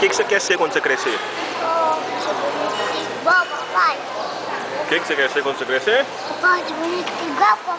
que, que você quer ser quando você crescer? Igual papai. O que, que você quer ser quando você crescer? Papai de bonito igual papai.